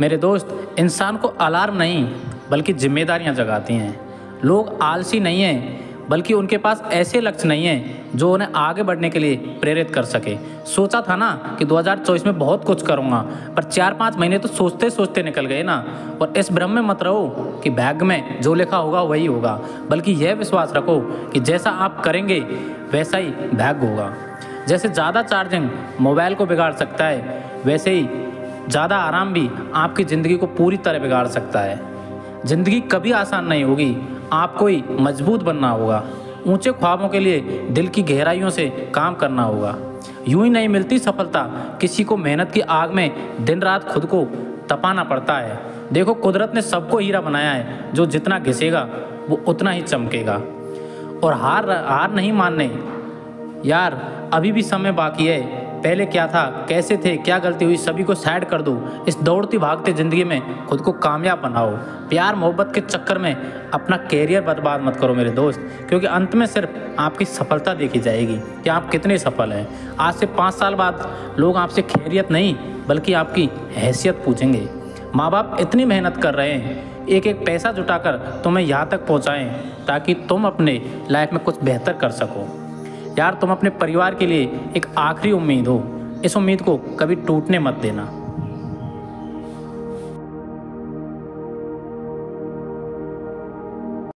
मेरे दोस्त, इंसान को अलार्म नहीं, बल्कि जिम्मेदारियाँ जगाती हैं। लोग आलसी नहीं हैं, बल्कि उनके पास ऐसे लक्ष्य नहीं हैं, जो उन्हें आगे बढ़ने के लिए प्रेरित कर सके। सोचा था ना कि 2024 में बहुत कुछ करूँगा, पर चार पाँच महीने तो सोचते सोचते निकल गए ना। और इस भ्रम में मत रहो कि बैग में जो लिखा होगा वही होगा, बल्कि यह विश्वास रखो कि जैसा आप करेंगे, वैसा ही बैग होगा। जैसे ज़्यादा चार्जिंग मोबाइल को बिगाड़ सकता है, वैसे ही ज़्यादा आराम भी आपकी ज़िंदगी को पूरी तरह बिगाड़ सकता है। ज़िंदगी कभी आसान नहीं होगी, आपको ही मज़बूत बनना होगा। ऊँचे ख्वाबों के लिए दिल की गहराइयों से काम करना होगा। यूँ ही नहीं मिलती सफलता, किसी को मेहनत की आग में दिन रात खुद को तपाना पड़ता है। देखो, कुदरत ने सबको हीरा बनाया है, जो जितना घिसेगा, वो उतना ही चमकेगा। और हार हार नहीं मानने, यार, अभी भी समय बाकी है। पहले क्या था, कैसे थे, क्या गलती हुई, सभी को साइड कर दो। इस दौड़ती भागते ज़िंदगी में खुद को कामयाब बनाओ। प्यार मोहब्बत के चक्कर में अपना कैरियर बर्बाद मत करो मेरे दोस्त, क्योंकि अंत में सिर्फ़ आपकी सफलता देखी जाएगी कि आप कितने सफल हैं। आज से पाँच साल बाद लोग आपसे खैरियत नहीं, बल्कि आपकी हैसियत पूछेंगे। माँ बाप इतनी मेहनत कर रहे हैं एक एक पैसा जुटाकर तुम्हें यहाँ तक पहुँचाएँ, ताकि तुम अपने लाइफ में कुछ बेहतर कर सको। यार तुम अपने परिवार के लिए एक आखिरी उम्मीद हो। इस उम्मीद को कभी टूटने मत देना।